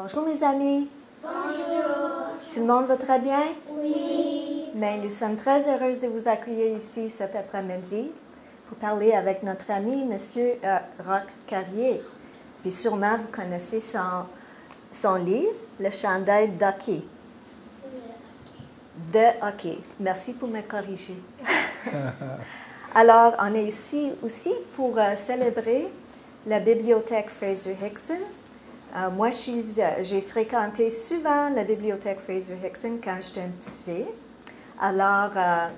Bonjour mes amis. Bonjour. Tout le monde va très bien? Oui. Mais nous sommes très heureuses de vous accueillir ici cet après-midi pour parler avec notre ami M. euh, Roch Carrier. Puis sûrement vous connaissez son, son livre, Le chandail d'hockey. De hockey. Merci pour me corriger. Alors, on est ici aussi pour euh, célébrer la bibliothèque Fraser Hickson. Euh, moi, euh, j'ai fréquenté souvent la bibliothèque Fraser Hickson quand j'étais une petite fille. Alors, euh,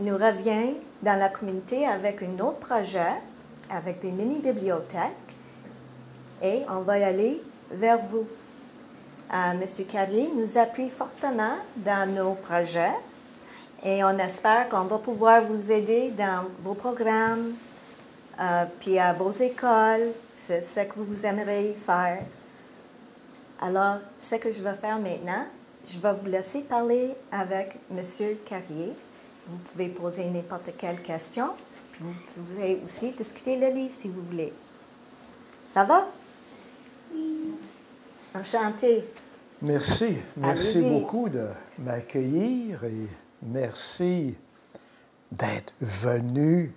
nous reviens dans la communauté avec un autre projet, avec des mini-bibliothèques, et on va y aller vers vous. Monsieur Carrier nous appuie fortement dans nos projets et on espère qu'on va pouvoir vous aider dans vos programmes, euh, puis à vos écoles, c'est ce que vous aimeriez faire. Alors, ce que je vais faire maintenant, je vais vous laisser parler avec Monsieur Carrier. Vous pouvez poser n'importe quelle question, puis vous pouvez aussi discuter le livre si vous voulez. Ça va? Enchanté. Merci. Merci Allez-y. beaucoup de m'accueillir et merci d'être venu.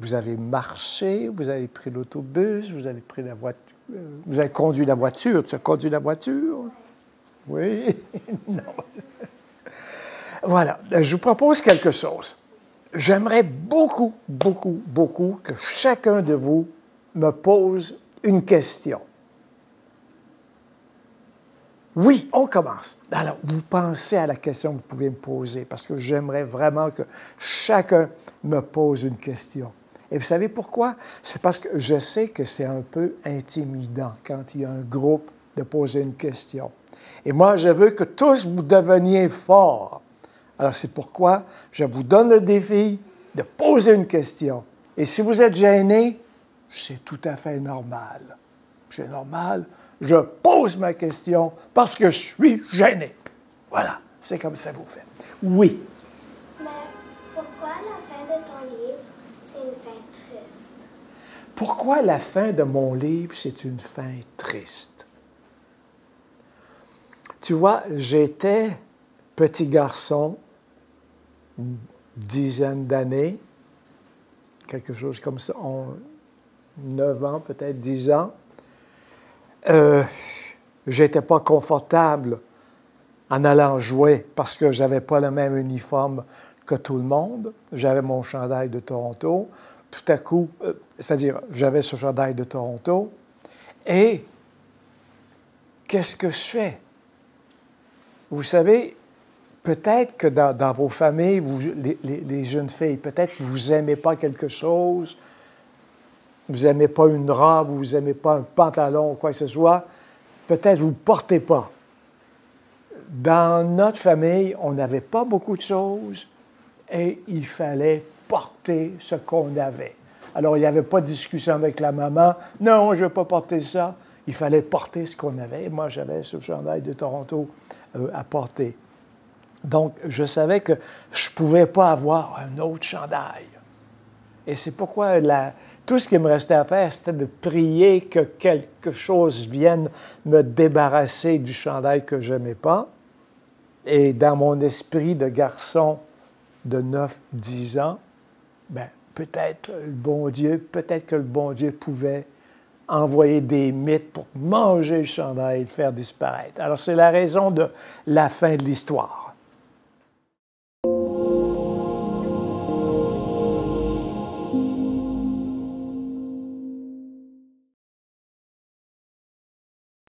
Vous avez marché, vous avez pris l'autobus, vous avez pris la voiture, vous avez conduit la voiture. Tu as conduit la voiture? Oui? non. Voilà. Je vous propose quelque chose. J'aimerais beaucoup, beaucoup, beaucoup que chacun de vous me pose une question. Oui, on commence. Alors, vous pensez à la question que vous pouvez me poser, parce que j'aimerais vraiment que chacun me pose une question. Et vous savez pourquoi? C'est parce que je sais que c'est un peu intimidant quand il y a un groupe de poser une question. Et moi, je veux que tous vous deveniez forts. Alors, c'est pourquoi je vous donne le défi de poser une question. Et si vous êtes gêné, c'est tout à fait normal. C'est normal. Je pose ma question parce que je suis gêné. Voilà, c'est comme ça vous faites. Oui. Mais pourquoi la fin de ton livre, Pourquoi la fin de mon livre, c'est une fin triste? Tu vois, j'étais petit garçon, une dizaine d'années, quelque chose comme ça, on- 9 ans, peut-être 10 ans. Euh, j'étais pas confortable en allant jouer parce que j'avais pas le même uniforme tout le monde. J'avais mon chandail de Toronto. Tout à coup, euh, c'est-à-dire, j'avais ce chandail de Toronto. Et qu'est-ce que je fais? Vous savez, peut-être que dans, vos familles, vous, les, jeunes filles, peut-être que vous n'aimez pas quelque chose, vous n'aimez pas une robe, vous n'aimez pas un pantalon quoi que ce soit, peut-être vous ne portez pas. Dans notre famille, on n'avait pas beaucoup de choses et il fallait porter ce qu'on avait. Alors, il n'y avait pas de discussion avec la maman. Non, je ne veux pas porter ça. Il fallait porter ce qu'on avait. Moi, j'avais ce chandail de Toronto euh, à porter. Donc, je savais que je ne pouvais pas avoir un autre chandail. Et c'est pourquoi la- tout ce qui me restait à faire, c'était de prier que quelque chose vienne me débarrasser du chandail que je n'aimais pas. Et dans mon esprit de garçon de 9-10 ans, ben, peut-être le bon Dieu, peut-être que le bon Dieu pouvait envoyer des mythes pour manger le chandail et le faire disparaître. Alors c'est la raison de la fin de l'histoire.